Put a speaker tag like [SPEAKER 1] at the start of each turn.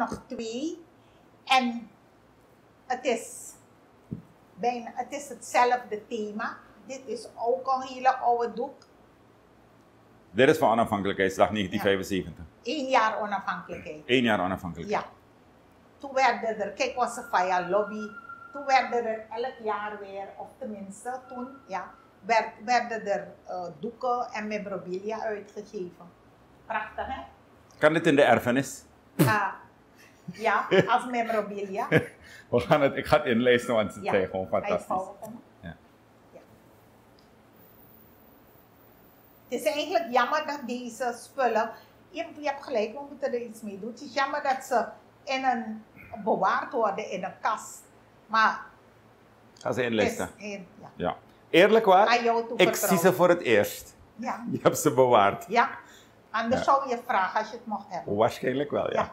[SPEAKER 1] nog twee. En het is, bijna, het is hetzelfde thema. Dit is ook een hele oude doek.
[SPEAKER 2] Dit is van onafhankelijkheidsdag 1975.
[SPEAKER 1] Eén jaar onafhankelijkheid.
[SPEAKER 2] Eén jaar onafhankelijkheid.
[SPEAKER 1] Ja. Toen werden er, kijk was via lobby, toen werden er elk jaar weer, of tenminste toen, ja, werd, werden er uh, doeken en memorabilia uitgegeven. Prachtig hè?
[SPEAKER 2] Kan dit in de erfenis?
[SPEAKER 1] Uh, ja, als memorabilia.
[SPEAKER 2] We gaan het, ik ga het inlezen, want het
[SPEAKER 1] ja.
[SPEAKER 2] is gewoon fantastisch.
[SPEAKER 1] Ja. ja. Het is eigenlijk jammer dat deze spullen, je, je hebt gelijk, we moeten er iets mee doen. Het is jammer dat ze in een, bewaard worden in een kast. Maar.
[SPEAKER 2] Ga ze inlezen. Ja. ja. Eerlijk waar, ik zie ze voor het eerst.
[SPEAKER 1] Ja.
[SPEAKER 2] Je hebt ze bewaard.
[SPEAKER 1] Ja. Anders zou je vragen als je het mocht hebben.
[SPEAKER 2] Waarschijnlijk wel, ja.